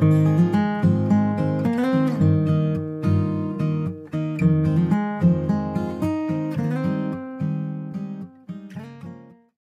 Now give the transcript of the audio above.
Música